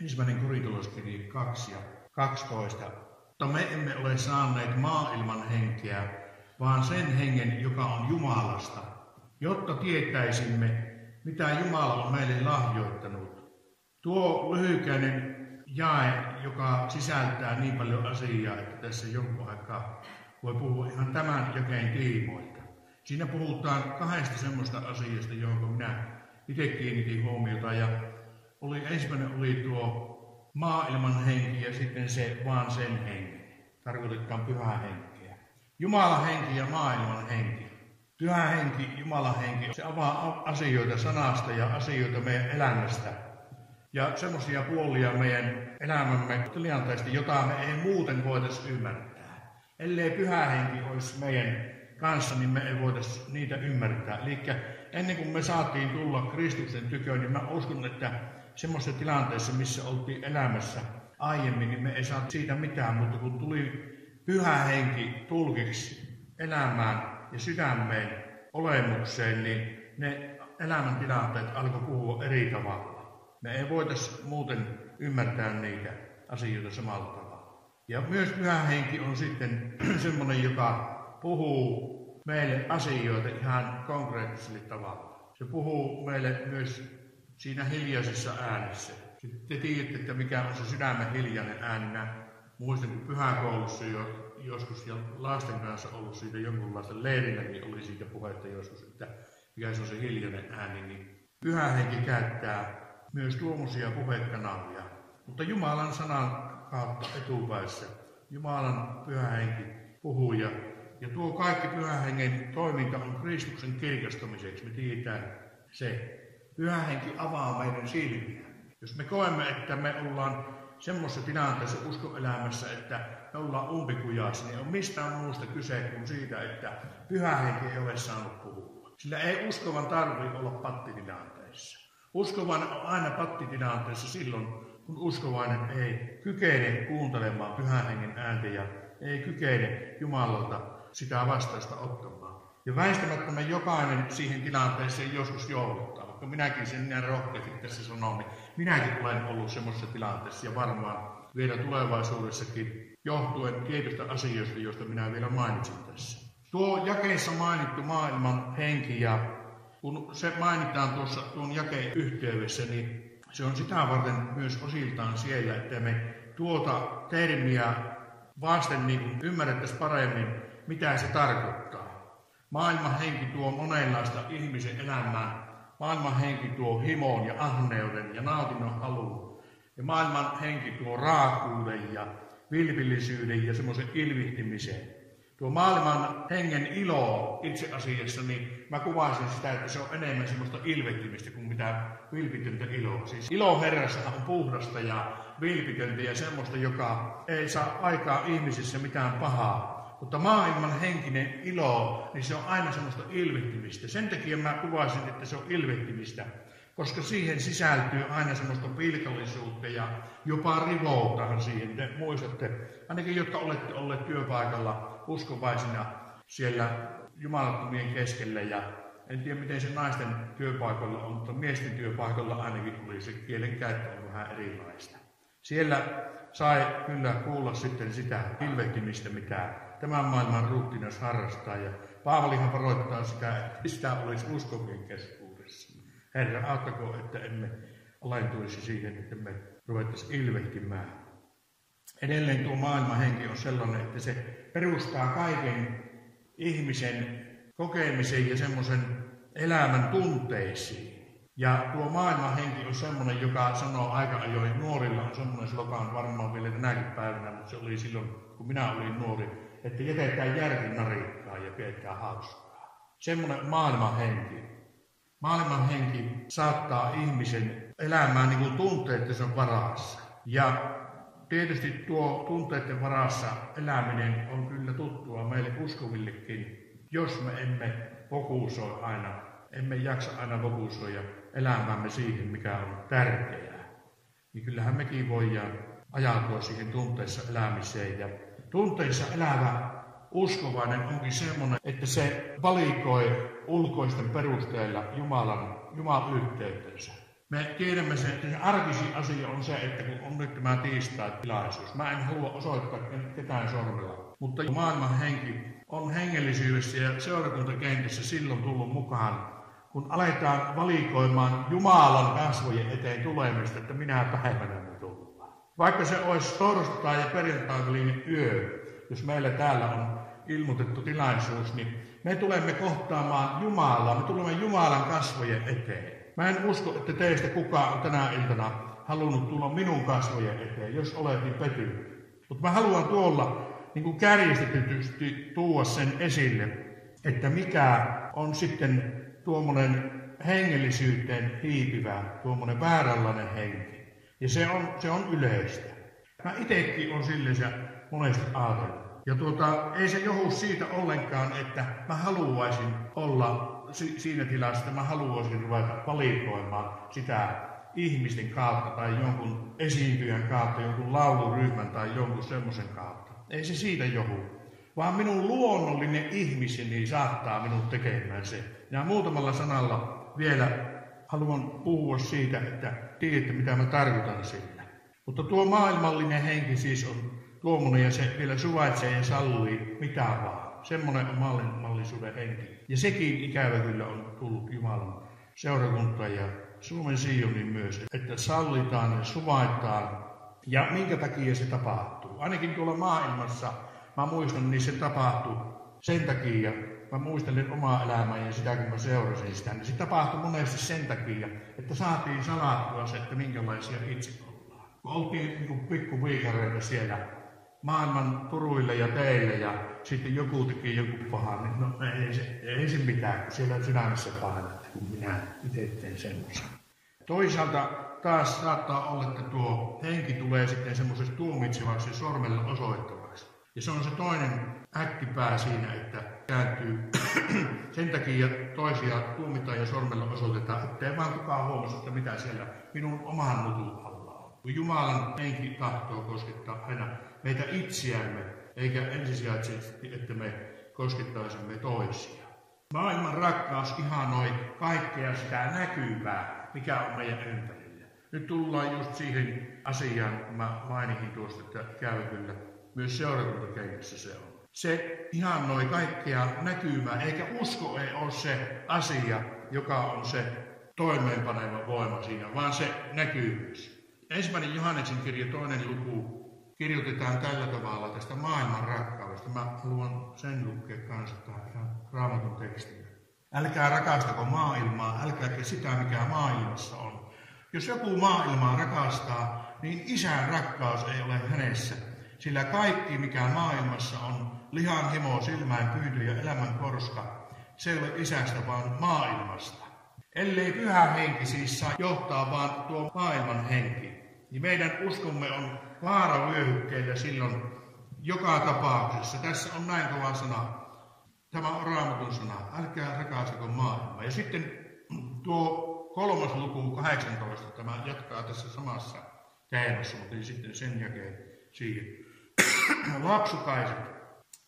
ensimmäinen korintolaskirja 2 ja 12. Mutta me emme ole saaneet maailman henkeä, vaan sen hengen, joka on Jumalasta, jotta tietäisimme, mitä Jumala on meille lahjoittanut. Tuo lyhykäinen jae, joka sisältää niin paljon asiaa, että tässä jonkun aikaa voi puhua ihan tämän jakeen tiimoilta. Siinä puhutaan kahdesta semmoista asiasta, johon minä itse kiinnitin huomiota. Ja oli, ensimmäinen oli tuo maailman henki ja sitten se vaan sen henki. Tarkoitetaan pyhää henkeä. Jumalan henki ja maailman henki. Pyhä henki, Jumalan henki, se avaa asioita sanasta ja asioita meidän elämästä. Ja semmoisia puolia meidän elämämme tilanteesta, jota me ei muuten voitaisiin ymmärtää. Ellei pyhä henki olisi meidän kanssa, niin me ei voitaisiin niitä ymmärtää. Eli ennen kuin me saatiin tulla Kristuksen tyköön, niin mä uskon, että semmoisessa tilanteessa, missä oltiin elämässä aiemmin, niin me ei saa siitä mitään, mutta kun tuli pyhä henki tulkiksi elämään ja sydämeen, olemukseen, niin ne elämäntilanteet alkoi puhua eri tavalla. Me ei voitaisiin muuten ymmärtää niitä asioita samalla tavalla. Ja myös pyhä henki on sitten semmoinen, joka puhuu meille asioita ihan konkreettisella tavalla. Se puhuu meille myös siinä hiljaisessa äänessä. Te tiedätte, että mikä on se sydämen hiljainen ääni. muistan, kun pyhäkoulussa jo joskus ja lasten kanssa ollut siitä jonkunlaista leirilläkin oli siitä puhetta joskus, että mikä se on se hiljainen ääni, niin pyhä henki käyttää myös tuommoisia puhekanavia. Mutta Jumalan sanan kautta etupäissä Jumalan pyhä henki puhuu ja, ja tuo kaikki pyhä hengen toiminta on Kristuksen kirkastamiseksi. Me tiedetään se. Pyhä henki avaa meidän silmiä. Jos me koemme, että me ollaan semmoisessa tilanteessa uskoelämässä, että me ollaan umpikujassa, niin on mistään muusta kyse kuin siitä, että pyhä henki ei ole saanut puhua. Sillä ei uskovan tarvitse olla pattitilanteessa. Uskovan on aina pattitilanteessa silloin, kun uskovainen ei kykene kuuntelemaan pyhän hengen ääntä ja ei kykene Jumalalta sitä vastausta ottamaan. Ja väistämättä me jokainen siihen tilanteeseen joskus jouduttaa. Vaikka minäkin sen näin rohkeasti tässä sanon, niin minäkin olen ollut semmoisessa tilanteessa ja varmaan vielä tulevaisuudessakin johtuen tietystä asioista, joista minä vielä mainitsin tässä. Tuo jakeessa mainittu maailman henki ja kun se mainitaan tuossa tuon jakeen yhteydessä, niin se on sitä varten myös osiltaan siellä, että me tuota termiä vasten niin ymmärrettäisiin paremmin, mitä se tarkoittaa. Maailman henki tuo monenlaista ihmisen elämään. Maailman henki tuo himoon ja ahneuden ja nautinnon haluun. Ja maailman henki tuo raakuuden ja vilpillisyyden ja semmoisen ilvihtimisen. Tuo maailman hengen ilo itse asiassa, niin mä kuvaisin sitä, että se on enemmän semmoista ilvettimistä kuin mitä vilpitöntä iloa. Siis ilo Herrassa on puhdasta ja vilpitöntä ja semmoista, joka ei saa aikaa ihmisissä mitään pahaa. Mutta maailman henkinen ilo, niin se on aina semmoista ilvettimistä. Sen takia mä kuvaisin, että se on ilvettimistä koska siihen sisältyy aina semmoista pilkallisuutta ja jopa rivoutahan siihen. Te muistatte, ainakin jotka olette olleet työpaikalla uskovaisina siellä jumalattomien keskellä ja en tiedä miten se naisten työpaikalla on, mutta miesten työpaikalla ainakin oli se kielen käyttö on vähän erilaista. Siellä sai kyllä kuulla sitten sitä ilvehtimistä, mitä tämän maailman ruhtinas harrastaa. Ja Paavalihan varoittaa sitä, että sitä olisi uskovien keskuudessa. Herra, auttako, että emme alentuisi siihen, että me ruvettaisiin ilvehtimään. Edelleen tuo maailman henki on sellainen, että se perustaa kaiken ihmisen kokemisen ja semmoisen elämän tunteisiin. Ja tuo maailman henki on semmoinen, joka sanoo aika ajoin, nuorilla on semmoinen slogan varmaan vielä tänäkin päivänä, mutta se oli silloin, kun minä olin nuori, että jätetään järki narikkaa ja pidetään hauskaa. Semmoinen maailman henki. Maailman henki saattaa ihmisen elämään niin kuin tunteiden varassa. Ja tietysti tuo tunteiden varassa eläminen on kyllä tuttua meille uskovillekin, jos me emme fokusoi aina, emme jaksa aina fokusoida elämämme siihen, mikä on tärkeää. Niin kyllähän mekin voidaan ajatua siihen tunteissa elämiseen. Ja tunteissa elävä uskovainen onkin semmoinen, että se valikoi ulkoisten perusteella Jumalan, Jumalan yhteytensä. Me tiedämme se, että se arkisin asia on se, että kun on nyt tämä tiistai-tilaisuus, mä en halua osoittaa ketään sormella, mutta maailman henki on hengellisyydessä ja seurakuntakentissä silloin tullut mukaan, kun aletaan valikoimaan Jumalan kasvojen eteen tulemista, että minä päivänä. Vaikka se olisi torstai ja perjantai yö, jos meillä täällä on ilmoitettu tilaisuus, niin me tulemme kohtaamaan Jumalaa, me tulemme Jumalan kasvojen eteen. Mä en usko, että teistä kukaan on tänä iltana halunnut tulla minun kasvojen eteen, jos olet niin pettynyt. Mutta mä haluan tuolla niin kuin kärjistetysti tuoda sen esille, että mikä on sitten tuommoinen hengellisyyteen hiipivä, tuommoinen vääränlainen henki. Ja se on, se on yleistä. Mä itsekin on sille se monesti ajatellut. Ja tuota, ei se johdu siitä ollenkaan, että mä haluaisin olla si- siinä tilassa, että mä haluaisin ruveta valikoimaan sitä ihmisten kautta tai jonkun esiintyjän kautta, jonkun lauluryhmän tai jonkun semmoisen kautta. Ei se siitä johdu. Vaan minun luonnollinen ihmiseni saattaa minut tekemään se. Ja muutamalla sanalla vielä haluan puhua siitä, että tiedätte mitä mä tarkoitan sillä. Mutta tuo maailmallinen henki siis on tuommoinen ja se vielä suvaitsee ja sallii mitä vaan. Semmoinen on mallin, mallisuuden henki. Ja sekin ikävä kyllä on tullut Jumalan seurakunta ja Suomen Sionin myös, että sallitaan ja suvaitaan. Ja minkä takia se tapahtuu? Ainakin tuolla maailmassa, mä muistan, niin se tapahtuu sen takia, mä muistelen omaa elämää ja sitä kun mä seurasin sitä, niin se tapahtui monesti sen takia, että saatiin salattua se, että minkälaisia itse ollaan. Kun oltiin niin pikkuviikareita siellä maailman turuille ja teille ja sitten joku teki joku paha, niin no ei se, ei se mitään, kun siellä sydämessä pahenat, kun minä itse teen semmoisen. Toisaalta taas saattaa olla, että tuo henki tulee sitten semmoisesta tuomitsevaksi sormella osoittavaksi. Ja se on se toinen äkkipää siinä, että kääntyy sen takia toisia tuomitaan ja sormella osoitetaan, ettei vaan kukaan huomasi, että mitä siellä minun oman nutun alla on. Kun Jumalan henki tahtoo koskettaa aina meitä itseämme, eikä ensisijaisesti, että me koskettaisimme toisia. Maailman rakkaus ihanoi kaikkea sitä näkyvää, mikä on meidän ympärillä. Nyt tullaan just siihen asiaan, kun mä mainihin tuosta, että käy kyllä myös seurakuntakengessä se on. Se ihannoi kaikkea näkymää, eikä usko ei ole se asia, joka on se toimeenpaneva voima siinä, vaan se näkyvyys. Ensimmäinen Johanneksen kirja, toinen luku, kirjoitetaan tällä tavalla tästä maailman rakkaudesta. Mä haluan sen lukea kanssa tähän ihan raamatun tekstiin. Älkää rakastako maailmaa, älkääkä sitä, mikä maailmassa on. Jos joku maailmaa rakastaa, niin isän rakkaus ei ole hänessä, sillä kaikki, mikä maailmassa on, lihan himo, silmään pyyntö ja elämän korska, se ei ole isästä, vaan maailmasta. Ellei pyhä henki siis saa johtaa vaan tuo maailman henki, niin meidän uskomme on vaaravyöhykkeillä silloin joka tapauksessa. Tässä on näin kova sana. Tämä on raamatun sana. Älkää rakastako maailmaa. Ja sitten tuo kolmas luku 18, tämä jatkaa tässä samassa teemassa, mutta sitten sen jälkeen siihen. Lapsukaiset,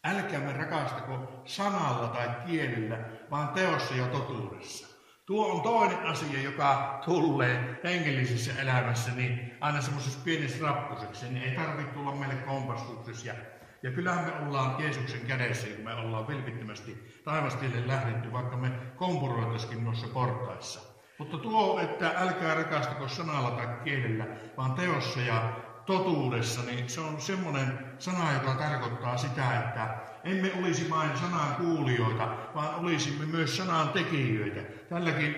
älkäämme rakastako sanalla tai kielillä, vaan teossa ja totuudessa. Tuo on toinen asia, joka tulee hengellisessä elämässä, niin aina semmoisessa pienessä rappuseksi, niin ei tarvitse tulla meille kompastuksessa. Ja, ja kyllähän me ollaan Jeesuksen kädessä, kun me ollaan vilpittömästi taivastielle lähdetty, vaikka me kompuroitaisikin noissa portaissa. Mutta tuo, että älkää rakastako sanalla tai kielellä, vaan teossa ja totuudessa, niin se on semmoinen sana, joka tarkoittaa sitä, että emme olisi vain sanan kuulijoita, vaan olisimme myös sanan tekijöitä. Tälläkin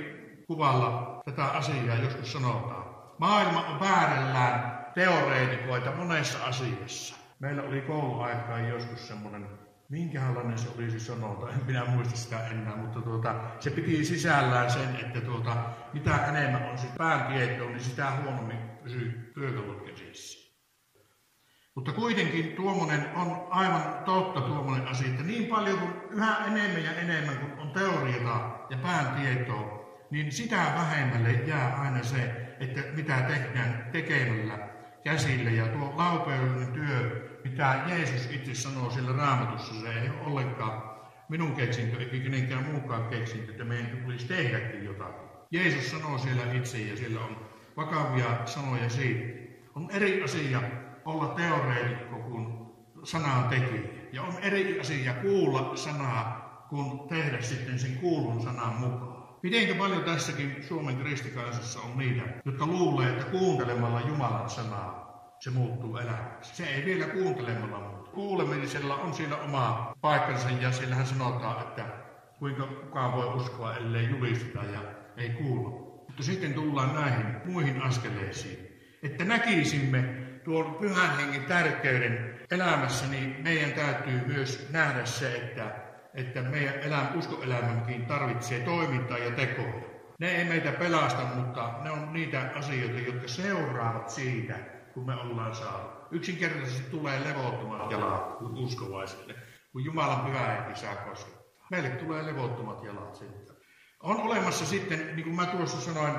kuvalla tätä asiaa joskus sanotaan. Maailma on väärällään teoreetikoita monessa asiassa. Meillä oli kouluaikaan joskus semmoinen, minkälainen se olisi sanota, en minä muista sitä enää, mutta tuota, se piti sisällään sen, että tuota, mitä enemmän on sitten pääntietoa, niin sitä huonommin pysyy työkalut käsissä. Mutta kuitenkin tuommoinen on aivan totta tuommoinen asia, että niin paljon kuin yhä enemmän ja enemmän kuin on teoriaa ja pääntietoa, niin sitä vähemmälle jää aina se, että mitä tehdään tekemällä käsille. Ja tuo laupeudellinen työ, mitä Jeesus itse sanoo sillä raamatussa, se ei ole ollenkaan minun keksintö eikä kenenkään muukaan keksintö, että meidän tulisi tehdäkin jotakin. Jeesus sanoo siellä itse ja siellä on vakavia sanoja siitä. On eri asia olla teoreetikko kuin sanaa tekijä. Ja on eri asia kuulla sanaa kuin tehdä sitten sen kuulun sanan mukaan. Mitenkä paljon tässäkin Suomen kristikaisessa on niitä, jotka luulee, että kuuntelemalla Jumalan sanaa se muuttuu elämäksi. Se ei vielä kuuntelemalla muutu. Kuulemisella on siinä oma paikkansa ja siellähän sanotaan, että kuinka kukaan voi uskoa, ellei julisteta ja ei kuulla. Mutta sitten tullaan näihin muihin askeleisiin. Että näkisimme tuon pyhän hengen tärkeyden elämässä, niin meidän täytyy myös nähdä se, että, että meidän elämä, uskoelämänkin tarvitsee toimintaa ja tekoa. Ne ei meitä pelasta, mutta ne on niitä asioita, jotka seuraavat siitä, kun me ollaan saatu. Yksinkertaisesti tulee levottomat jalat uskovaisille, kun Jumalan pyhä henki saa koskettaa. Meille tulee levottomat jalat sitten. On olemassa sitten, niin kuin mä tuossa sanoin,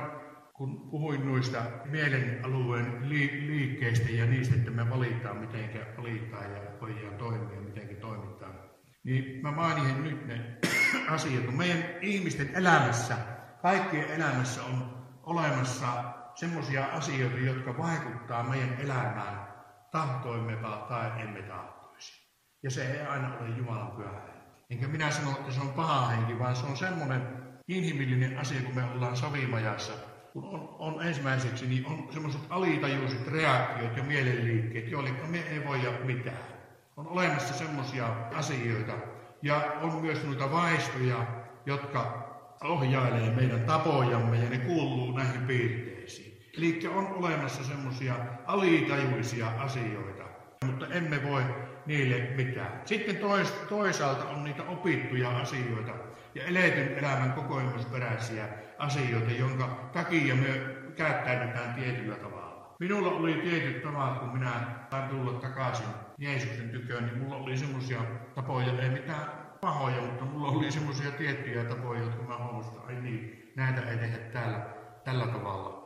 kun puhuin noista mielen alueen liikkeistä ja niistä, että me valitaan, miten valitaan ja voidaan toimia, miten toimitaan, niin mä mainitsen nyt ne asiat, kun meidän ihmisten elämässä, kaikkien elämässä on olemassa semmoisia asioita, jotka vaikuttaa meidän elämään tahtoimme tai emme tahtoisi. Ja se ei aina ole Jumalan pyhä Enkä minä sano, että se on paha henki, vaan se on semmoinen inhimillinen asia, kun me ollaan savimajassa. Kun on, on ensimmäiseksi, niin on semmoiset alitajuiset reaktiot ja mielenliikkeet, joille me ei voida mitään. On olemassa semmoisia asioita. Ja on myös noita vaistoja, jotka ohjailee meidän tapojamme ja ne kuuluu näihin piirteisiin. Eli on olemassa semmoisia alitajuisia asioita, mutta emme voi niille mitään. Sitten tois, toisaalta on niitä opittuja asioita ja eletyn elämän kokemusperäisiä asioita, jonka takia me käyttäydytään tietyllä tavalla. Minulla oli tietyt tavat, kun minä sain tulla takaisin Jeesuksen tyköön, niin mulla oli semmoisia tapoja, ei mitään pahoja, mutta mulla oli semmoisia tiettyjä tapoja, jotka mä huomasin, ai niin, näitä ei tehdä täällä, tällä tavalla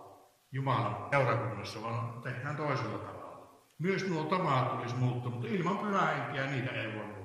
Jumalan seurakunnassa, vaan tehdään toisella tavalla. Myös nuo tavat olisi muuttunut, mutta ilman pyhää niitä ei voi.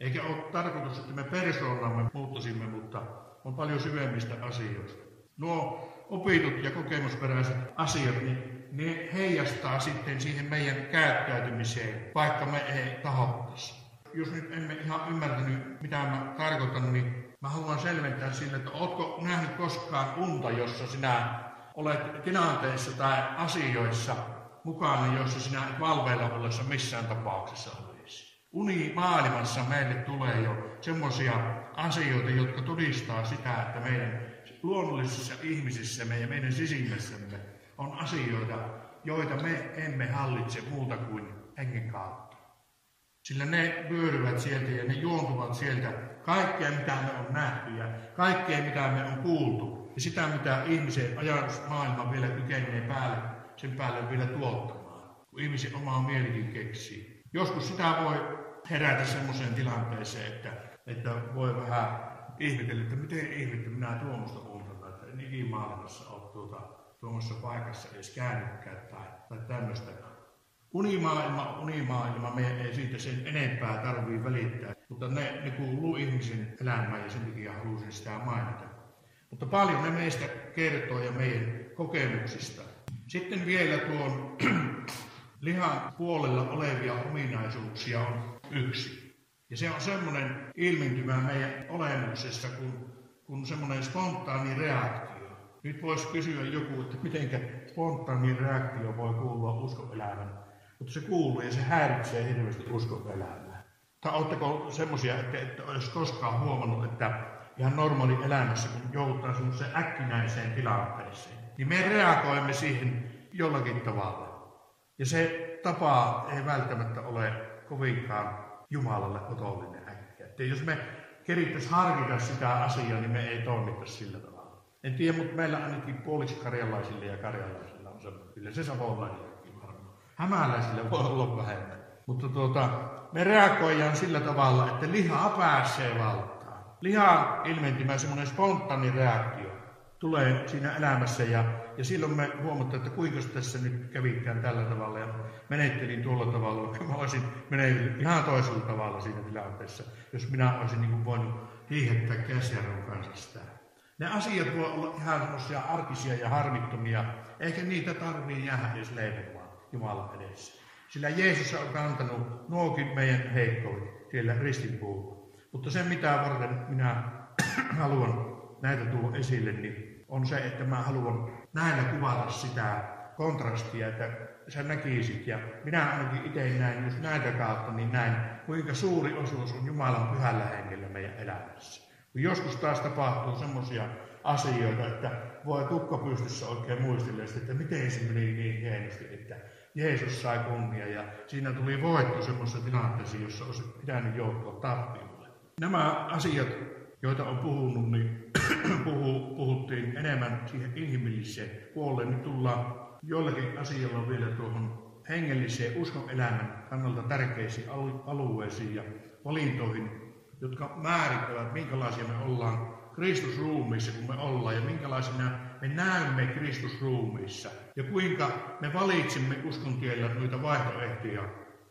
Eikä ole tarkoitus, että me persoonamme muuttaisimme, mutta on paljon syvemmistä asioista. Nuo opitut ja kokemusperäiset asiat, niin ne heijastaa sitten siihen meidän käyttäytymiseen, vaikka me ei tahottaisi. Jos nyt emme ihan ymmärtänyt, mitä mä tarkoitan, niin mä haluan selventää sille, että ootko nähnyt koskaan unta, jossa sinä olet tilanteissa tai asioissa, mukana, joissa sinä et valveilla ollessa missään tapauksessa olisi. Uni maailmassa meille tulee jo semmoisia asioita, jotka todistaa sitä, että meidän luonnollisissa ihmisissämme ja meidän sisimmässämme on asioita, joita me emme hallitse muuta kuin hengen kautta. Sillä ne vyöryvät sieltä ja ne juontuvat sieltä kaikkea, mitä me on nähty ja kaikkea, mitä me on kuultu. Ja sitä, mitä ihmisen ajatusmaailma vielä kykenee päälle sen päälle vielä tuottamaan, kun ihmisen omaa mielikin keksii. Joskus sitä voi herätä semmoiseen tilanteeseen, että, että voi vähän ihmetellä, että miten ihmettä minä tuommoista unta, että en ikinä maailmassa ole tuota, tuommoisessa paikassa edes käynytkään tai, tai tämmöistä. Unimaailma, unimaailma, me ei siitä sen enempää tarvii välittää, mutta ne, ne kuuluu ihmisen elämään ja sen takia halusin sitä mainita. Mutta paljon ne meistä kertoo ja meidän kokemuksista. Sitten vielä tuon lihan puolella olevia ominaisuuksia on yksi. Ja se on semmoinen ilmentymä meidän olemuksessa kuin, kuin semmoinen spontaani reaktio. Nyt voisi kysyä joku, että miten spontaani reaktio voi kuulua uskoelämään. Mutta se kuuluu ja se häiritsee hirveästi uskoelämää. Tai oletteko semmoisia, että, että olisi koskaan huomannut, että ihan normaali elämässä, kun joudutaan semmoiseen äkkinäiseen tilanteeseen, niin me reagoimme siihen jollakin tavalla. Ja se tapa ei välttämättä ole kovinkaan Jumalalle otollinen äkkiä. Että jos me kerittäisiin harkita sitä asiaa, niin me ei toimittaisi sillä tavalla. En tiedä, mutta meillä ainakin puoliksi karjalaisille ja karjalaisilla on semmoinen. Kyllä se savolaisillakin varmaan. Hämäläisillä voi olla vähemmän. Mutta tuota, me reagoidaan sillä tavalla, että liha pääsee valtaan. Liha ilmentymä semmoinen spontaani reaktio tulee siinä elämässä ja, ja silloin me huomataan, että kuinka tässä nyt kävikään tällä tavalla ja menettelin tuolla tavalla, mä olisin mennyt ihan toisella tavalla siinä tilanteessa, jos minä olisin niin voinut hiihettää käsjärven kanssa sitä. Ne asiat voi olla ihan semmoisia arkisia ja harmittomia, eikä niitä tarvii jäädä edes leivomaan Jumalan edessä. Sillä Jeesus on kantanut nuokin meidän heikkoudet siellä ristinpuulla. Mutta se, mitä varten minä haluan näitä tulla esille, niin on se, että mä haluan näillä kuvata sitä kontrastia, että sä näkisit, ja minä ainakin itse näin just näitä kautta, niin näin, kuinka suuri osuus on Jumalan pyhällä hengellä meidän elämässä. Kun joskus taas tapahtuu semmoisia asioita, että voi tukka pystyssä oikein muistella, että miten se meni niin hienosti, että Jeesus sai kunnia ja siinä tuli voitto semmoisessa tilanteessa, jossa olisi pitänyt joutua tappiolle. Nämä asiat, joita on puhunut, niin puhu, puhuttiin enemmän siihen inhimilliseen puoleen. Nyt tullaan jollakin asialla vielä tuohon hengelliseen uskon elämän kannalta tärkeisiin alueisiin ja valintoihin, jotka määrittävät, minkälaisia me ollaan Kristusruumiissa, kun me ollaan, ja minkälaisina me näemme Kristusruumiissa, ja kuinka me valitsemme uskon tiellä noita vaihtoehtoja,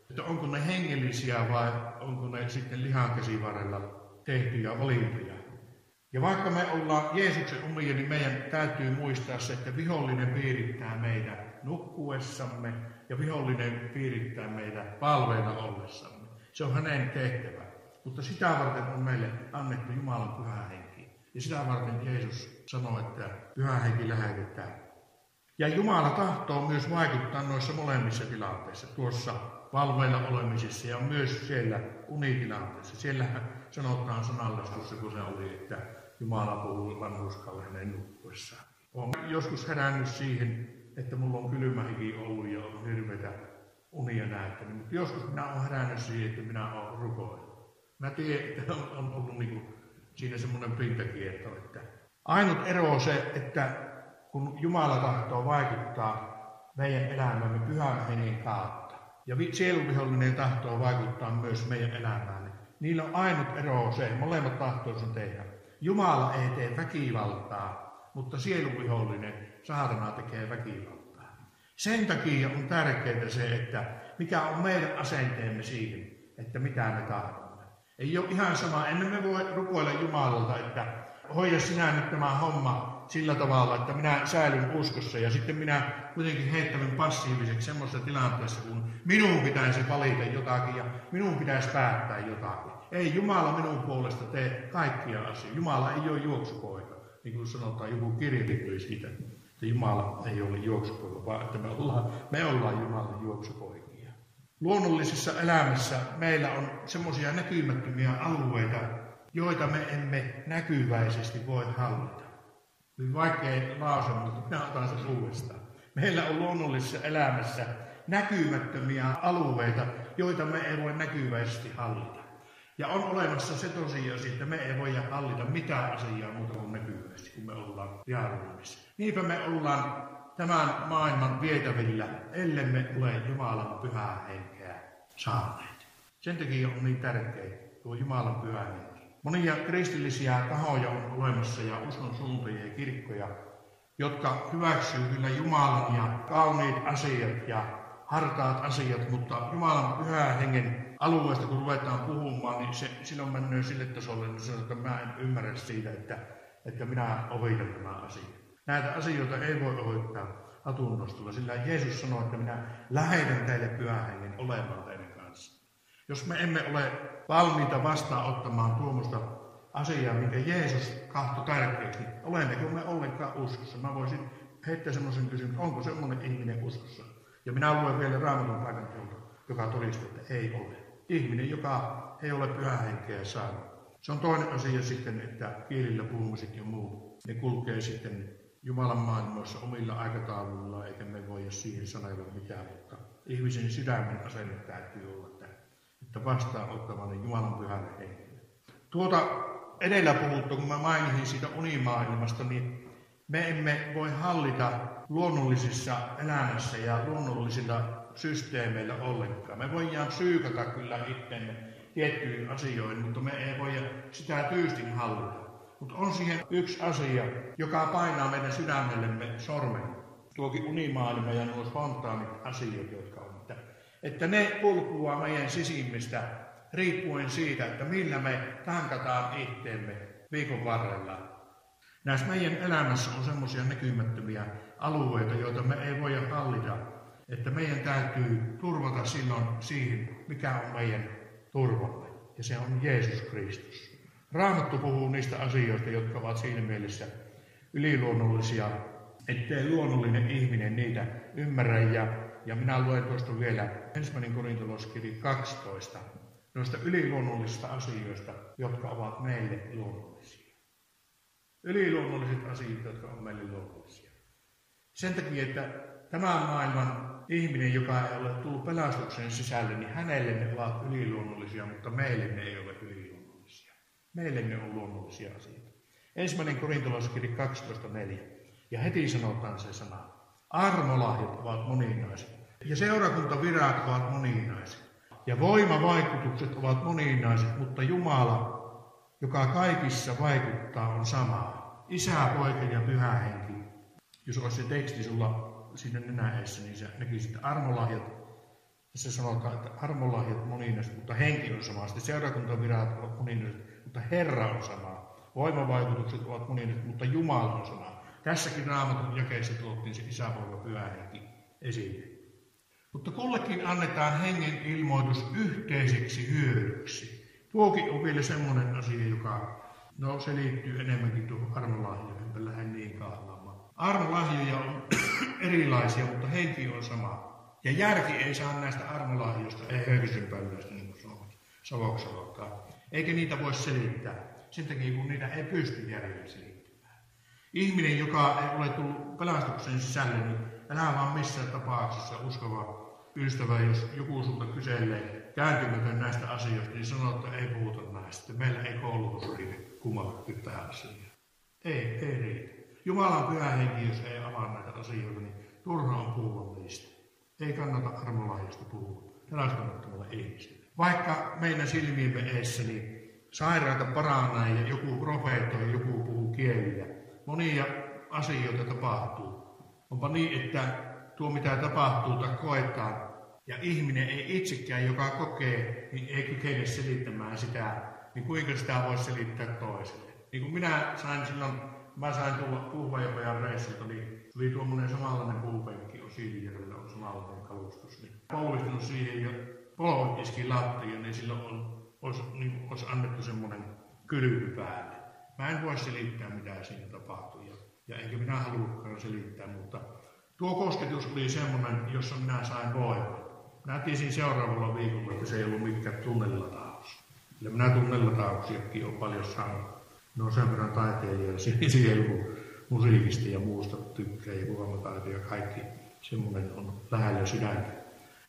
että onko ne hengellisiä vai onko ne sitten lihan käsivarrella tehtyjä valintoja. Ja vaikka me ollaan Jeesuksen omia, niin meidän täytyy muistaa se, että vihollinen piirittää meitä nukkuessamme ja vihollinen piirittää meitä palveena ollessamme. Se on hänen tehtävä. Mutta sitä varten on meille annettu Jumalan pyhä henki. Ja sitä varten Jeesus sanoi, että pyhä henki lähetetään. Ja Jumala tahtoo myös vaikuttaa noissa molemmissa tilanteissa, tuossa valveilla olemisessa ja myös siellä unitilanteessa. Siellähän sanotaan sanallistussa, kun se oli, että Jumala puhuu hänen nukkuessaan. Olen joskus herännyt siihen, että mulla on kylmä hiki ollut ja on hirveitä unia näyttänyt. Mutta joskus minä olen herännyt siihen, että minä olen rukoillut. Mä tiedän, että on, ollut niin kuin siinä semmoinen pintakieto, että ainut ero on se, että kun Jumala tahtoo vaikuttaa meidän elämämme pyhän hengen kautta, ja sieluvihollinen tahtoo vaikuttaa myös meidän elämään, niillä on ainut ero se, molemmat tahtoo sen tehdä. Jumala ei tee väkivaltaa, mutta sieluvihollinen, saatana tekee väkivaltaa. Sen takia on tärkeää se, että mikä on meidän asenteemme siihen, että mitä me tahdomme. Ei ole ihan sama, emme me voi rukoilla Jumalalta, että hoida sinä nyt tämä homma sillä tavalla, että minä säilyn uskossa ja sitten minä kuitenkin heittävän passiiviseksi semmoisessa tilanteessa, kun minun pitäisi valita jotakin ja minun pitäisi päättää jotakin. Ei Jumala minun puolesta tee kaikkia asioita. Jumala ei ole juoksupoika. Niin kuin sanotaan, joku kirjoitettu siitä, että Jumala ei ole juoksupoika, vaan että me ollaan, me ollaan Jumalan juoksupoikia. Luonnollisessa elämässä meillä on semmoisia näkymättömiä alueita, joita me emme näkyväisesti voi hallita. Niin vaikein lause, mutta minä otan sen uudestaan. Meillä on luonnollisessa elämässä näkymättömiä alueita, joita me ei voi näkyväisesti hallita. Ja on olemassa se tosiasia, että me ei voi hallita mitään asiaa muuta kuin näkyvästi, kun me ollaan jaaruudessa. Niinpä me ollaan tämän maailman vietävillä, ellemme ole Jumalan pyhää henkeä saaneet. Sen takia on niin tärkeä tuo Jumalan pyhä henki. Monia kristillisiä tahoja on olemassa ja uskon suuntia ja kirkkoja, jotka hyväksyy kyllä Jumalan ja kauniit asiat ja hartaat asiat, mutta Jumalan pyhää hengen alueesta kun ruvetaan puhumaan, niin se, silloin menee sille tasolle, niin sanotaan, että mä en ymmärrä siitä, että, että minä ohitan tämä asia. Näitä asioita ei voi ohittaa hatunnostolla, sillä Jeesus sanoi, että minä lähetän teille pyhän hengen olemaan teidän kanssa. Jos me emme ole valmiita vastaanottamaan tuommoista asiaa, minkä Jeesus kahto tärkeäksi, olemmeko me ollenkaan uskossa? Mä voisin heittää semmoisen kysymyksen, onko semmoinen ihminen uskossa? Ja minä luen vielä raamatun paikan joka todistaa, että ei ole. Ihminen, joka ei ole pyhä henkeä saanut. Se on toinen asia sitten, että kielillä puhumiset ja muut, ne kulkee sitten Jumalan maailmassa omilla aikatauluilla, eikä me voi siihen sanella mitään, mutta ihmisen sydämen asenne täytyy olla, että vastaanottavainen Jumalan pyhän henkilö. Tuota edellä puhuttu, kun mä mainitsin siitä unimaailmasta, niin me emme voi hallita luonnollisissa elämässä ja luonnollisilla systeemeillä ollenkaan. Me voidaan syykata kyllä itsemme tiettyihin asioihin, mutta me ei voi sitä tyystin hallita. Mutta on siihen yksi asia, joka painaa meidän sydämellemme sormen. Tuokin unimaailma ja nuo spontaanit asiat, jotka. Että, ne pulkua meidän sisimmistä riippuen siitä, että millä me tankataan itteemme viikon varrella. Näissä meidän elämässä on semmoisia näkymättömiä alueita, joita me ei voida hallita. Että meidän täytyy turvata silloin siihen, mikä on meidän turvamme. Ja se on Jeesus Kristus. Raamattu puhuu niistä asioista, jotka ovat siinä mielessä yliluonnollisia, ettei luonnollinen ihminen niitä ymmärrä. Ja, ja minä luen tuosta vielä ensimmäinen korintoloskirja 12, noista yliluonnollisista asioista, jotka ovat meille luonnollisia. Yliluonnolliset asiat, jotka ovat meille luonnollisia. Sen takia, että tämän maailman ihminen, joka ei ole tullut pelastuksen sisälle, niin hänelle ne ovat yliluonnollisia, mutta meille ne ei ole yliluonnollisia. Meille ne on luonnollisia asioita. Ensimmäinen korintolaiskirja 12.4. Ja heti sanotaan se sana. Armolahjat ovat moninaiset. Ja seurakuntavirat ovat moninaiset. Ja voimavaikutukset ovat moninaiset, mutta Jumala, joka kaikissa vaikuttaa, on sama. Isä, poika ja pyhä henki. Jos olisi se teksti sulla sinne nenäessä, niin se näkisit armolahjat. Ja se sanotaan, että armolahjat moninaiset, mutta henki on sama. Sitten seurakuntavirat ovat moninaiset, mutta Herra on sama. Voimavaikutukset ovat moninaiset, mutta Jumala on sama. Tässäkin raamatun jakeessa tuottiin se isä, poika, pyhä henki esille. Mutta kullekin annetaan hengen ilmoitus yhteiseksi hyödyksi. Tuokin on vielä semmoinen asia, joka, no se liittyy enemmänkin tuohon armolahjoihin, en lähde niin kahlaamaan. Armolahjoja on erilaisia, mutta henki on sama. Ja järki ei saa näistä armolahjoista, ei höykysynpöllöistä, niin kuin Savoksi sanotaan. Eikä niitä voi selittää, sen takia kun niitä ei pysty järjellä selittämään. Ihminen, joka ei ole tullut pelastuksen sisälle, niin älä vaan missään tapauksessa uskova ystävä, jos joku sulta kyselee kääntymätön näistä asioista, niin sanoo, että ei puhuta näistä. Meillä ei koulutus riitä kummallakin tähän asiaan. Ei, ei riitä. Jumalan pyhä henki, jos ei avaa näitä asioita, niin turha on puhua niistä. Ei kannata armolahjasta puhua. Pelastamattomalle ihmiselle. Vaikka meidän silmiemme eessä, niin sairaita paranee ja joku profeetoi, joku puhuu kieliä. Monia asioita tapahtuu. Onpa niin, että tuo mitä tapahtuu tai koetaan, ja ihminen ei itsekään, joka kokee, niin ei kykene selittämään sitä, niin kuinka sitä voisi selittää toiselle. Niin kuin minä sain silloin, mä sain tulla puuvajapajan reissulta, niin tuli tuommoinen samanlainen puupenkki, on Siilijärvellä on samanlainen kalustus, niin poulistunut siihen ja polvet iski lattia, niin silloin on, olisi, niin olisi annettu semmoinen kylpy päälle. Mä en voi selittää, mitä siinä tapahtui, ja, enkä minä haluakaan selittää, mutta tuo kosketus oli semmoinen, jossa minä sain voimaa. Mä tiesin seuraavalla viikolla, että se ei ollut mikään tunnelataus. Ja minä tunnelatauksiakin on paljon saanut. No sen verran taiteilija kun musiikista ja muusta tykkää ja kuvamataito ja kaikki semmoinen on lähellä sydäntä.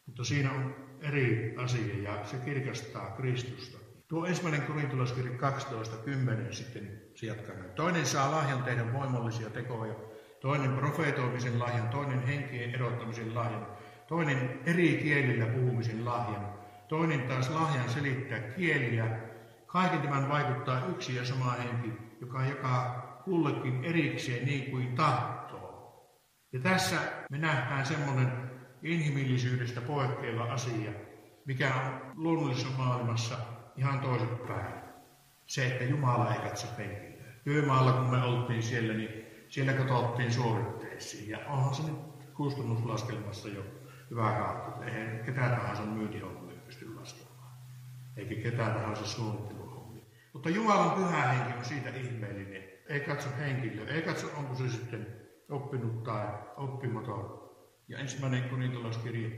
Mutta siinä on eri asia ja se kirkastaa Kristusta. Tuo ensimmäinen korintolaiskirja 12.10 sitten se jatkaa. Toinen saa lahjan tehdä voimallisia tekoja, toinen profeetoimisen lahjan, toinen henkien erottamisen lahjan, toinen eri kielillä puhumisen lahjan, toinen taas lahjan selittää kieliä. Kaiken tämän vaikuttaa yksi ja sama henki, joka jakaa kullekin erikseen niin kuin tahtoo. Ja tässä me nähdään semmoinen inhimillisyydestä poikkeava asia, mikä on luonnollisessa maailmassa ihan toisinpäin. Se, että Jumala ei katso penkille. Työmaalla, kun me oltiin siellä, niin siellä katsottiin suoritteisiin. Ja onhan se nyt kustannuslaskelmassa jo hyvä kautta. Eihän ketään tahansa myyntihommia pysty laskemaan. Eikä ketään tahansa suunnitteluhommia. Mutta Jumalan pyhä henki on siitä ihmeellinen. Ei katso henkilöä, ei katso onko se sitten oppinut tai oppimaton. Ja ensimmäinen kunintolaiskirja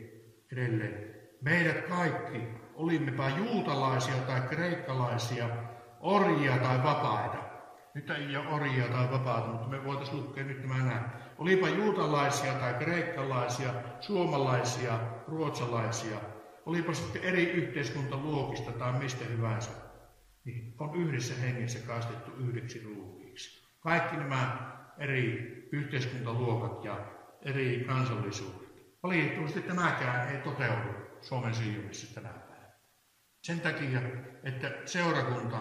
edelleen. Meidät kaikki, olimmepa juutalaisia tai kreikkalaisia, orjia tai vapaita. Nyt ei ole orjia tai vapaita, mutta me voitaisiin lukea nyt tämä näin. Olipa juutalaisia tai kreikkalaisia, suomalaisia, ruotsalaisia, olipa sitten eri yhteiskuntaluokista tai mistä hyvänsä, niin on yhdessä hengessä kastettu yhdeksi ruumiiksi. Kaikki nämä eri yhteiskuntaluokat ja eri kansallisuudet. Valitettavasti tämäkään ei toteudu Suomen siivumissa tänä päivänä. Sen takia, että seurakunta,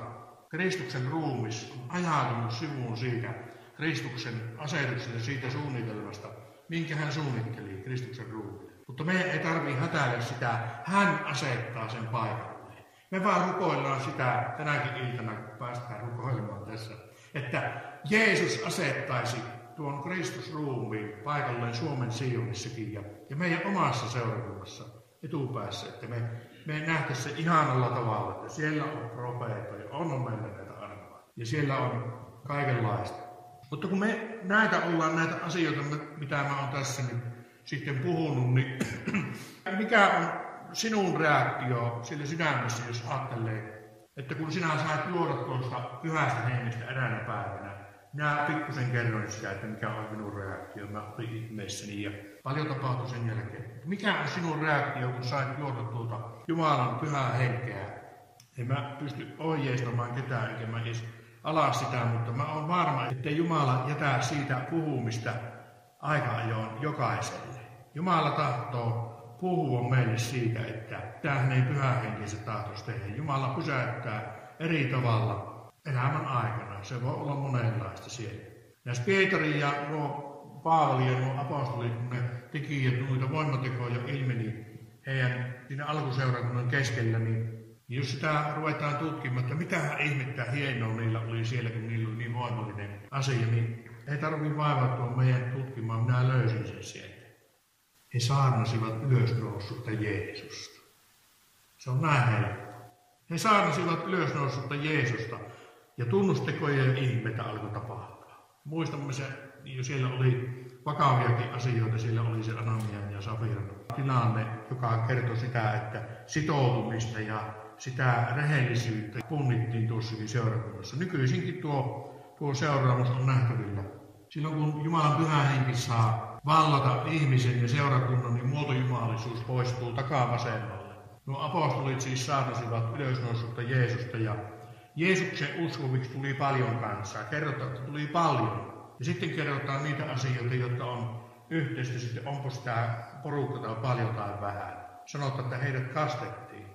Kristuksen ruumis, on ajautunut sivuun siitä, Kristuksen asetuksesta siitä suunnitelmasta, minkä hän suunnitteli Kristuksen ruumiille. Mutta me ei tarvitse hätäillä sitä, hän asettaa sen paikalle. Me vaan rukoillaan sitä tänäkin iltana, kun päästään rukoilemaan tässä, että Jeesus asettaisi tuon Kristusruumiin paikalleen Suomen Sionissakin ja, ja meidän omassa seurakunnassa etupäässä, että me, me nähtäisiin se ihanalla tavalla, että siellä on profeetoja, on, meillä näitä arvoja ja siellä on kaikenlaista. Mutta kun me näitä ollaan näitä asioita, mitä mä oon tässä nyt sitten puhunut, niin mikä on sinun reaktio sille sydämessä, jos ajattelee, että kun sinä saat juoda tuosta pyhästä hengestä eräänä päivänä, minä pikkusen kerroin sitä, että mikä on minun reaktio. Mä olin ihmeessäni ja paljon tapahtui sen jälkeen. Mikä on sinun reaktio, kun sait juoda tuota Jumalan pyhää henkeä? En mä pysty ohjeistamaan ketään, enkä mä edes alas sitä, mutta mä oon varma, että Jumala jätää siitä puhumista aika ajoin jokaiselle. Jumala tahtoo puhua meille siitä, että tämä hänen pyhähenkensä tahtoisi tehdä. Jumala pysäyttää eri tavalla elämän aikana. Se voi olla monenlaista siellä. Näissä Pietarin ja nuo Paavali ja nuo apostolit, kun ne tekivät noita voimatekoja ilmeni heidän siinä alkuseurakunnan keskellä, niin jos sitä ruvetaan tutkimaan, että mitä ihmettä hienoa niillä oli siellä, kun niillä oli niin voimallinen asia, niin ei tarvitse vaivautua meidän tutkimaan, minä löysin sen sieltä. He saarnasivat ylösnoussutta Jeesusta. Se on näin helppo. He saarnasivat ylösnoussutta Jeesusta ja tunnustekojen ihmeitä alkoi tapahtua. Muistamme se, jo siellä oli vakaviakin asioita, siellä oli se Ananian ja Safiran tilanne, joka kertoi sitä, että sitoutumista ja sitä rehellisyyttä punnittiin tuossakin seurakunnassa. Nykyisinkin tuo, tuo seuraamus on nähtävillä. Silloin kun Jumalan pyhä henki saa vallata ihmisen ja seurakunnan, niin muotojumalisuus poistuu takavasemmalle. Nuo apostolit siis saarnasivat ylösnousutta Jeesusta ja Jeesuksen uskoviksi tuli paljon kansaa. Kerrotaan, että tuli paljon. Ja sitten kerrotaan niitä asioita, jotka on yhteistä sitten, onko sitä porukkaa paljon tai vähän. Sanotaan, että heidät kastettiin.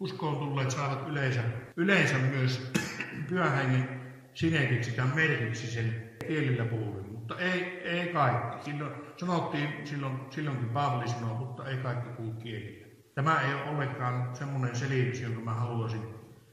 Uskoon tulleet saavat yleensä, yleensä myös pyhähengen sinetiksi tai merkiksi sen kielillä puhuminen, mutta ei, ei kaikki. Silloin, sanottiin silloin, silloinkin Paavali sanoi, mutta ei kaikki puhu kielillä. Tämä ei ole ollenkaan semmoinen selitys, jonka mä haluaisin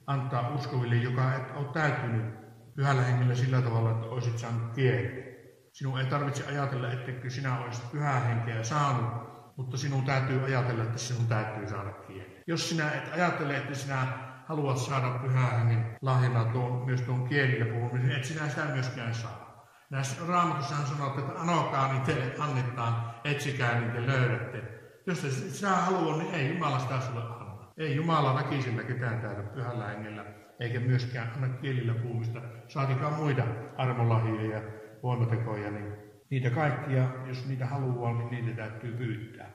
antaa uskoville, joka et ole täyttynyt pyhällä hengellä sillä tavalla, että olisit saanut kieli. Sinun ei tarvitse ajatella, etteikö sinä olisit pyhää henkeä saanut, mutta sinun täytyy ajatella, että sinun täytyy saada kieli. Jos sinä et ajattele, että sinä haluat saada pyhää hengen lahjana tuon, myös tuon kielillä puhumisen, et sinä sitä myöskään saa. Näissä raamatussahan sanoo, että anokaa, niin teille annetaan, etsikää, niin te löydätte. Jos sinä halua, niin ei Jumala sitä sulle ei Jumala väkisillä ketään täällä pyhällä hengellä, eikä myöskään anna kielillä puhumista, saatikaan muita armolahjoja ja voimatekoja, niin niitä kaikkia, jos niitä haluaa, niin niitä täytyy pyytää.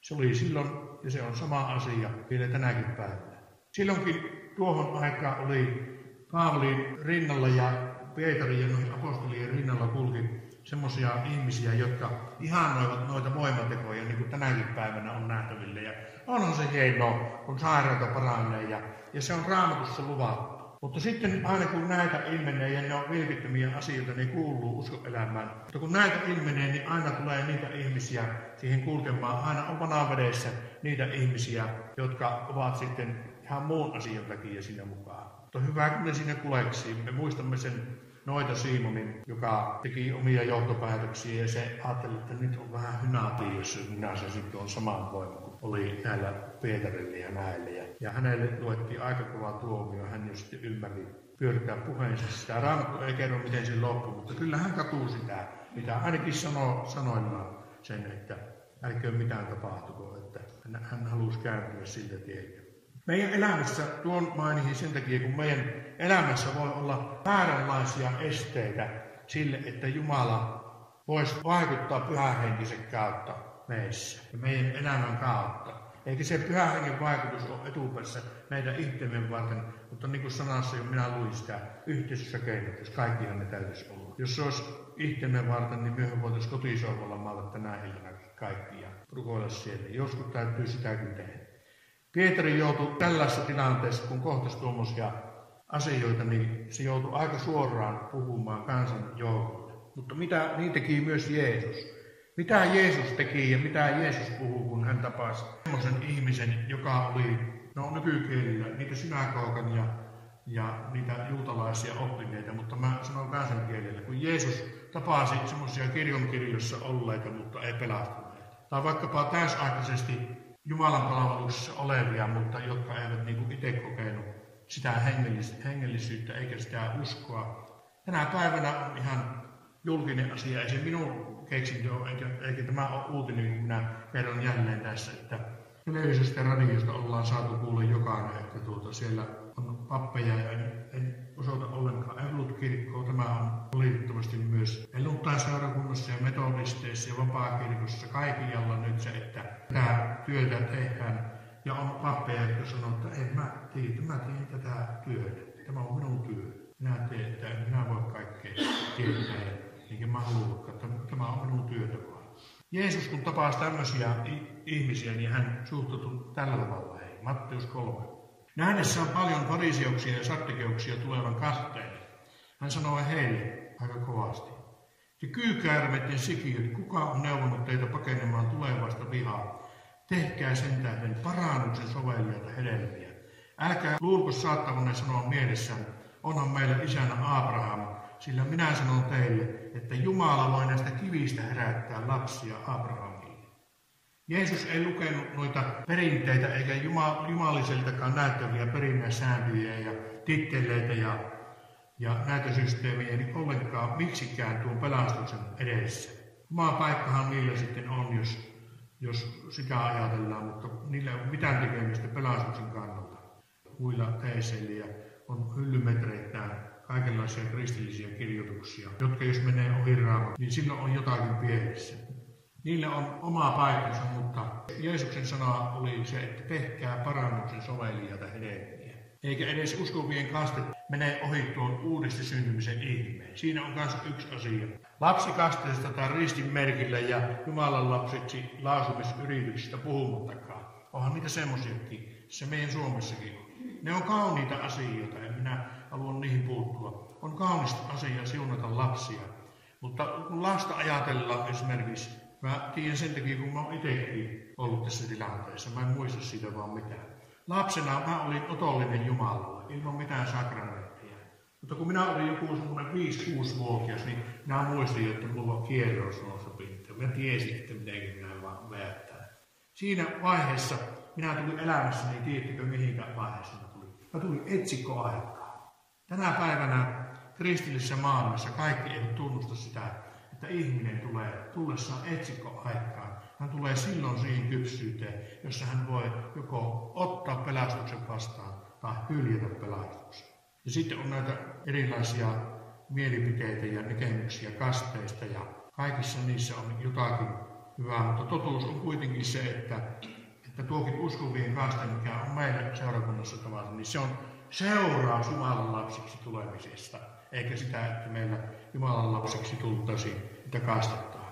Se oli silloin, ja se on sama asia vielä tänäkin päivänä. Silloinkin tuohon aikaan oli Paavalin rinnalla ja Pietarin ja noin apostolien rinnalla kulki semmoisia ihmisiä, jotka ihannoivat noita voimatekoja, niin kuin tänäkin päivänä on nähtävillä. Ja onhan se hienoa, kun sairaata paranee ja, ja se on raamatussa luvattu. Mutta sitten aina kun näitä ilmenee ja ne on vilpittömiä asioita, niin kuuluu uskoelämään. Mutta kun näitä ilmenee, niin aina tulee niitä ihmisiä siihen kulkemaan. Aina on vanavedessä niitä ihmisiä, jotka ovat sitten ihan muun asian takia siinä mukaan. Mutta hyvä, kun ne sinne kuleksiin. Me muistamme sen Noita Simonin, joka teki omia johtopäätöksiä ja se ajatteli, että nyt on vähän hynäpi, jos minä se sitten on saman voima kuin oli näillä Pietarille ja näille. Ja, hänelle luettiin aika kova tuomio, hän jo sitten ymmärri pyörittää puheensa. Sitä raamattu ei kerro, miten se loppui, mutta kyllä hän katuu sitä, mitä ainakin sanoo sanoillaan sen, että älkää mitään tapahtuko, että hän halusi kääntyä siltä tieltä. Meidän elämässä tuon mainihin sen takia, kun meidän elämässä voi olla vääränlaisia esteitä sille, että Jumala voisi vaikuttaa pyhähenkisen kautta meissä ja meidän elämän kautta. Eikä se pyhähengen vaikutus ole etupäässä meidän itsemme varten, mutta niin kuin sanassa jo minä luin sitä yhteisössä keinot, jos kaikkihan ne täytyisi olla. Jos se olisi itsemme varten, niin myöhemmin voitaisiin kotisohvalla tänä iltana kaikki ja rukoilla siellä. Joskus täytyy sitäkin tehdä. Pietari joutui tällaisessa tilanteessa, kun kohtasi tuommoisia asioita, niin se joutui aika suoraan puhumaan kansan joukolle. Mutta mitä niin teki myös Jeesus? Mitä Jeesus teki ja mitä Jeesus puhuu, kun hän tapasi semmoisen ihmisen, joka oli, no nykykielillä, niitä synagogan ja ja niitä juutalaisia oppineita, mutta mä sanon kansankielellä, kun Jeesus tapasi semmoisia kirjonkirjossa olleita, mutta ei pelastuneita. Tai vaikkapa täysaikaisesti Jumalan palveluksessa olevia, mutta jotka eivät niin kuin itse kokenut sitä hengellis- hengellisyyttä eikä sitä uskoa. Tänä päivänä on ihan julkinen asia, ei se minun keksintö ole, eikä, eikä tämä ole uutinen, kun minä kerron jälleen tässä, että televisiosta ja radiosta ollaan saatu kuulla jokainen, että tuota, siellä on pappeja ja en, en osoita ollenkaan Evolut-kirkkoa. Tämä on valitettavasti myös seurakunnassa ja metodisteissa ja vapaakirkossa kaikkialla nyt se, että tämä työtä tehdään. Ja on pappeja, jotka sanoo, että en mä tiedä, mä teen tätä työtä. Tämä on minun työ. Minä teen, että minä voi kaikkea tietää, enkä mä haluakaan. Tämä on minun työtä vaan. Jeesus kun tapasi tämmöisiä ihmisiä, niin hän suhtautui tällä tavalla. Matteus 3. Nähdessä on paljon fariseuksia ja sattikeuksia tulevan kasteen. Hän sanoi heille aika kovasti. Kyykäärmeiden sikiöt, kuka on neuvonut teitä pakenemaan tulevasta vihaa? Tehkää sen tähden parannuksen sovellijoita hedelmiä. Älkää luulko saattavanne sanoa mielessään, onhan meillä isänä Abraham, sillä minä sanon teille, että Jumala voi näistä kivistä herättää lapsia Abrahamille. Jeesus ei lukenut noita perinteitä eikä jumaliseltakaan näyttäviä perinnäsääntöjä ja titteleitä ja, ja näytösysteemejä niin ollenkaan miksikään tuon pelastuksen edessä. Maa paikkahan niillä sitten on, jos, jos sitä ajatellaan, mutta niillä ei ole mitään tekemistä pelastuksen kannalta. Muilla teeseillä on hyllymetreittäin kaikenlaisia kristillisiä kirjoituksia, jotka jos menee ohi raamat, niin silloin on jotakin pielessä. Niillä on oma paikkansa, mutta Jeesuksen sana oli se, että tehkää parannuksen sovellijata hedelmiä. Eikä edes uskovien kaste mene ohi tuon uudesti syntymisen ihmeen. Siinä on myös yksi asia. Lapsi kasteesta tai ristin merkillä ja Jumalan lapseksi lausumisyrityksistä puhumattakaan. Onhan niitä semmoisiakin. Se meidän Suomessakin on. Ne on kauniita asioita, en minä halua niihin puuttua. On kaunista asiaa siunata lapsia. Mutta kun lasta ajatellaan esimerkiksi Mä tiedän sen takia, kun mä oon itsekin ollut tässä tilanteessa. Mä en muista siitä vaan mitään. Lapsena mä olin otollinen Jumalalla, ilman mitään sakramenttia. Mutta kun minä olin joku semmoinen 5-6-vuotias, niin minä muistin, että mulla on kierros noussa pinta. Mä tiesin, että miten minä vaan väättää. Siinä vaiheessa minä tulin elämässä, niin tiedättekö mihinkä vaiheessa mä tulin? Mä tulin etsikkoaikaan. Tänä päivänä kristillisessä maailmassa kaikki eivät tunnusta sitä, että ihminen tulee tullessaan etsikkoaikaan. Hän tulee silloin siihen kypsyyteen, jossa hän voi joko ottaa pelastuksen vastaan tai hyljätä pelastuksen. Ja sitten on näitä erilaisia mielipiteitä ja näkemyksiä kasteista ja kaikissa niissä on jotakin hyvää, mutta totuus on kuitenkin se, että, että tuokin uskovien kaste, mikä on meidän seurakunnassa tavalla, niin se on seuraus Jumalan lapsiksi tulemisesta, eikä sitä, että meillä Jumalan lapsiksi tultaisiin mitä kasvattaa.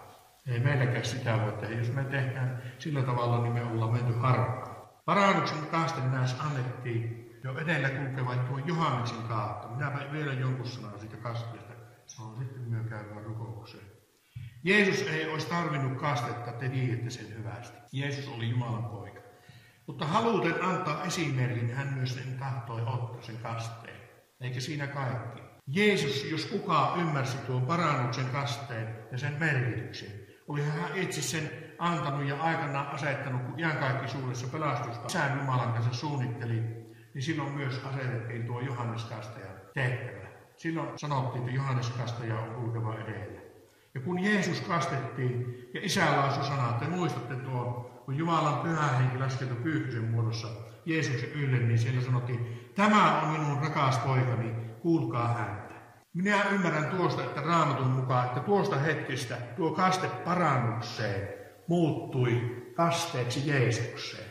Ei meilläkään sitä voi tehdä. Jos me tehdään sillä tavalla, niin me ollaan menty harhaan. Parannuksen näissä annettiin jo edellä kulkevan tuon Johanneksen kautta. Minä vielä jonkun sanan siitä kasteesta. Se on sitten myö käyvään rukoukseen. Jeesus ei olisi tarvinnut kastetta, te tiedätte sen hyvästi. Jeesus oli Jumalan poika. Mutta haluten antaa esimerkin, hän myös sen tahtoi ottaa sen kasteen. Eikä siinä kaikki. Jeesus, jos kuka ymmärsi tuon parannuksen kasteen ja sen merkityksen, oli hän itse sen antanut ja aikana asettanut, kun suuressa pelastusta Isän Jumalan kanssa suunnitteli, niin silloin myös asetettiin tuo Johannes Kastajan tehtävä. Silloin sanottiin, että Johannes Kastaja on kulkeva edellä. Ja kun Jeesus kastettiin ja isä lausui sanat, te muistatte tuon, kun Jumalan pyhä henki laskeutui pyyhkysen muodossa Jeesuksen ylle, niin siellä sanottiin, tämä on minun rakas poikani, kuulkaa häntä. Minä ymmärrän tuosta, että raamatun mukaan, että tuosta hetkestä tuo kaste parannukseen muuttui kasteeksi Jeesukseen.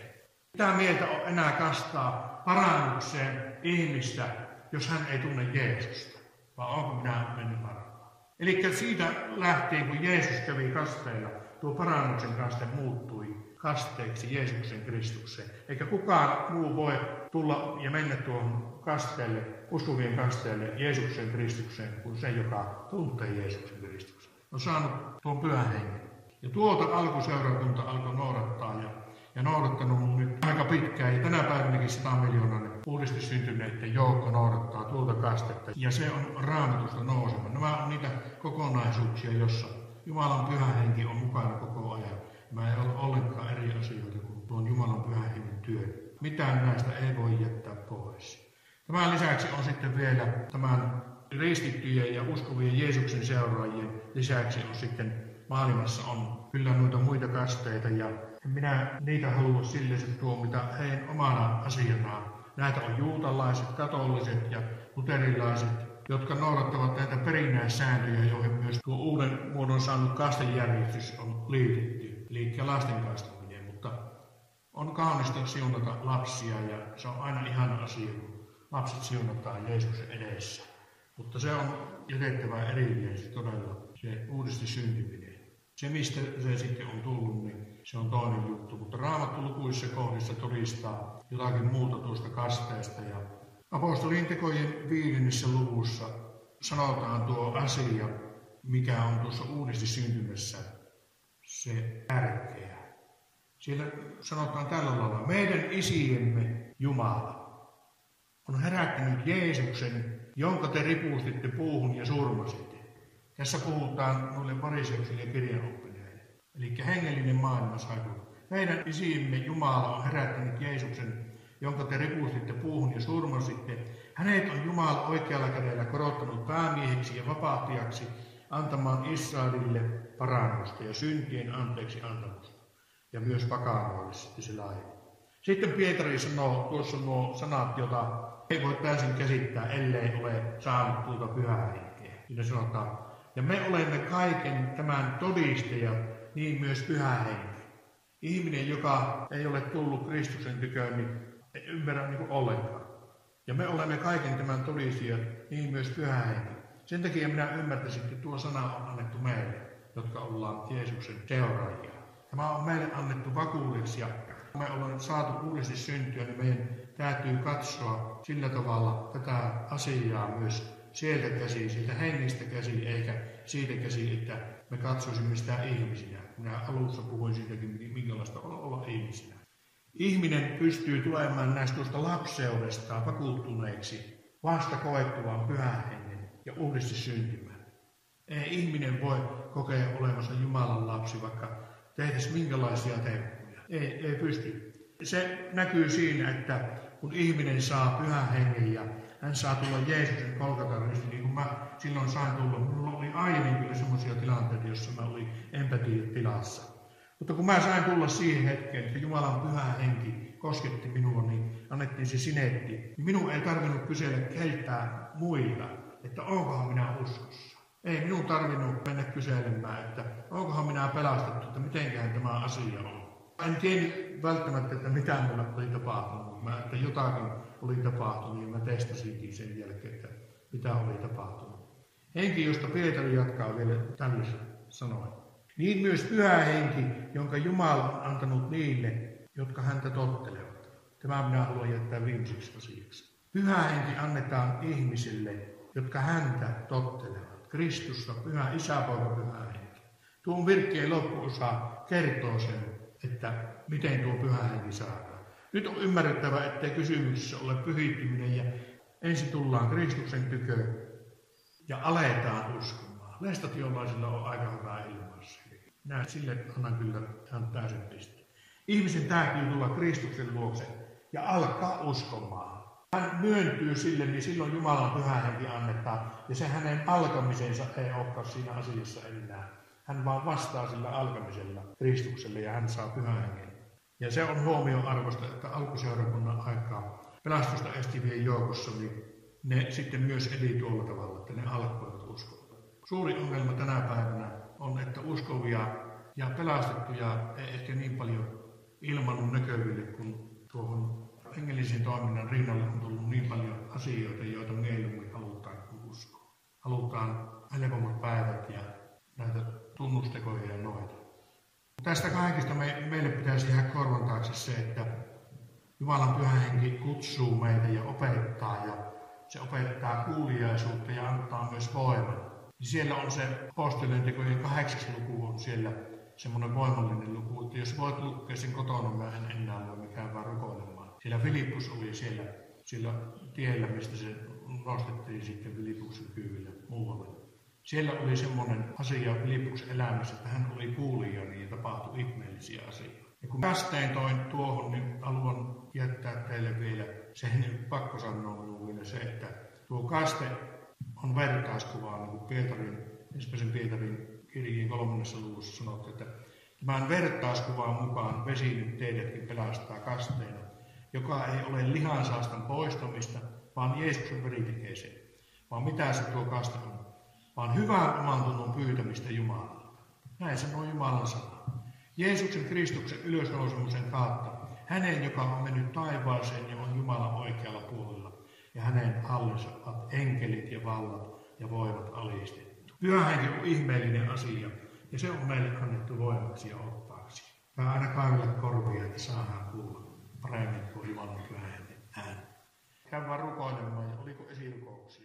Mitä mieltä on enää kastaa parannukseen ihmistä, jos hän ei tunne Jeesusta? Vai onko minä mennyt varmaan? Eli siitä lähtien, kun Jeesus kävi kasteella, tuo parannuksen kaste muuttui kasteeksi Jeesuksen Kristukseen. Eikä kukaan muu voi tulla ja mennä tuohon kasteelle, uskovien kasteelle Jeesuksen Kristukseen, kuin se, joka tuntee Jeesuksen Kristuksen. On saanut tuon pyhän hengen. Ja tuota alkuseurakunta alkoi noudattaa ja, ja noudattanut nyt aika pitkään ja tänä päivänäkin 100 miljoonan uudesti syntyneiden joukko noudattaa tuota kastetta ja se on raamatusta nouseva. Nämä on niitä kokonaisuuksia, jossa Jumalan pyhä henki on mukana koko ajan. Mä ei ole ollenkaan eri asioita kuin tuon Jumalan pyhän hengen työ. Mitään näistä ei voi jättää pois. Tämän lisäksi on sitten vielä tämän ristittyjen ja uskovien Jeesuksen seuraajien lisäksi on sitten maailmassa on kyllä noita muita kasteita ja en minä niitä halua sille tuomita heidän omana asianaan. Näitä on juutalaiset, katoliset ja luterilaiset, jotka noudattavat näitä perinnäissääntöjä, joihin myös tuo uuden muodon saanut kastejärjestys on liitetty, eli lasten kastaminen. Mutta on kaunista siunata lapsia ja se on aina ihana asia, kun lapset siunataan Jeesuksen edessä. Mutta se on jätettävä erilleen todella se uudesti syntyminen. Se, mistä se sitten on tullut, niin se on toinen juttu. Mutta Raamattu lukuissa kohdissa todistaa jotakin muuta tuosta kasteesta. Ja apostolien tekojen viidennessä luvussa sanotaan tuo asia, mikä on tuossa uudesti syntymässä se tärkeä. Siellä sanotaan tällä lailla, meidän isiemme Jumala on herättänyt Jeesuksen, jonka te ripustitte puuhun ja surmasitte. Tässä puhutaan noille pariseuksille kirjanoppineille. Eli hengellinen maailma saatu. Meidän isimme Jumala on herättänyt Jeesuksen, jonka te ripustitte puuhun ja surmasitte. Hänet on Jumala oikealla kädellä korottanut päämieheksi ja vapahtijaksi antamaan Israelille parannusta ja syntien anteeksi antamusta. Ja myös pakanoille sitten se laaja. Sitten Pietari sanoo, tuossa nuo sanat, joita ei voi täysin käsittää, ellei ole saanut tuota pyhää henkeä. Siinä sanotaan, ja me olemme kaiken tämän todistajat, niin myös pyhä henki. Ihminen, joka ei ole tullut Kristuksen tyköön, niin ei ymmärrä niin ollenkaan. Ja me olemme kaiken tämän todistajat, niin myös pyhä henki. Sen takia minä ymmärtäisin, että tuo sana on annettu meille, jotka ollaan Jeesuksen seuraajia. Tämä on meille annettu vakuudeksi ja me ollaan saatu uudesti syntyä, niin meidän täytyy katsoa sillä tavalla tätä asiaa myös sieltä käsi, siitä hengestä käsi, eikä siitä käsi, että me katsoisimme sitä ihmisinä. Minä alussa puhuin siitäkin, minkälaista on olla ihmisinä. Ihminen pystyy tulemaan näistä tuosta lapseudestaan vakuuttuneeksi vasta koettuvaan pyhän ja uudesti syntymään. Ei ihminen voi kokea olevansa Jumalan lapsi, vaikka tehtäisi minkälaisia temppuja. Ei, ei pysty. Se näkyy siinä, että kun ihminen saa pyhän hengen ja hän saa tulla Jeesuksen kolkatan niin kuin mä silloin sain tulla. Minulla oli aiemmin kyllä sellaisia tilanteita, joissa mä olin empatiatilassa. Mutta kun mä sain tulla siihen hetkeen, että Jumalan pyhä henki kosketti minua, niin annettiin se sinetti. Minun ei tarvinnut kysellä keltään muilta, että onkohan minä uskossa. Ei minun tarvinnut mennä kyselemään, että onkohan minä pelastettu, että mitenkään tämä asia on. En tiennyt välttämättä, että mitä minulle oli tapahtunut, mä, että jotakin oli tapahtunut ja mä testasinkin sen jälkeen, että mitä oli tapahtunut. Henki, josta Pietari jatkaa vielä tänne sanoen. Niin myös pyhä henki, jonka Jumala on antanut niille, jotka häntä tottelevat. Tämä minä haluan jättää viimeiseksi asiaksi. Pyhä henki annetaan ihmisille, jotka häntä tottelevat. Kristusta, pyhä isäpoika, pyhä henki. Tuon virkkeen loppuosa kertoo sen, että miten tuo pyhä henki saadaan. Nyt on ymmärrettävä, ettei kysymyksessä ole pyhittyminen ja ensin tullaan Kristuksen tykö ja aletaan uskomaan. Lestatiolaisilla on aika hyvä ilmaus. Näin sille annan kyllä ihan täysin piste. Ihmisen täytyy tulla Kristuksen luokse ja alkaa uskomaan. Hän myöntyy sille, niin silloin Jumalan pyhä henki annetaan. Ja se hänen alkamisensa ei olekaan siinä asiassa enää. Hän vaan vastaa sillä alkamisella Kristukselle ja hän saa pyhän hengen. Ja se on huomioarvosta, että alkuseurakunnan aikaa pelastusta estivien joukossa, niin ne sitten myös eli tuolla tavalla, että ne alkoivat uskoa. Suuri ongelma tänä päivänä on, että uskovia ja pelastettuja ei ehkä niin paljon ilmannut näköville, kun tuohon hengellisen toiminnan rinnalle on tullut niin paljon asioita, joita me halutaan uskoa. Halutaan helpommat päivät ja näitä tunnustekoja ja noita. Tästä kaikista me, meille pitäisi jäädä korvan taakse se, että Jumalan pyhä henki kutsuu meitä ja opettaa ja se opettaa kuuliaisuutta ja antaa myös voiman. Siellä on se apostolien tekojen kahdeksas luku on siellä semmoinen voimallinen luku, että jos voit lukea sen kotona, mä en enää ole mikään vaan rukoilemaan Sillä Filippus oli siellä, sillä tiellä, mistä se nostettiin sitten Filippuksen kyydillä muualle. Siellä oli semmoinen asia Filippuksen elämässä, että hän oli kuulija niin tapahtui ihmeellisiä asioita. Ja kun kästein toin tuohon, niin haluan jättää teille vielä, se nyt pakko sanoa minulle se, että tuo kaste on vertauskuvaa, niin kuin Pietarin, ensimmäisen Pietarin kirjeen kolmannessa luvussa sanottu, että tämän vertauskuvan mukaan vesi nyt teidätkin pelastaa kasteena, joka ei ole lihansaastan poistamista, vaan Jeesuksen veritekeeseen. Vaan mitä se tuo kaste on? Vaan hyvän oman tunnon pyytämistä Jumalalta. Näin sanoo Jumalan sana. Jeesuksen Kristuksen ylösnousemuksen kautta, hänen, joka on mennyt taivaaseen ja on Jumalan oikealla puolella, ja hänen hallinsa ovat enkelit ja vallat ja voivat alistettu. Pyhä henki on ihmeellinen asia, ja se on meille annettu voimaksi ja oppaaksi. Tämä aina kaivella korvia, että saadaan kuulla paremmin kuin Jumalan ääni. Käy vaan rukoilemaan, ja oliko esirukouksia?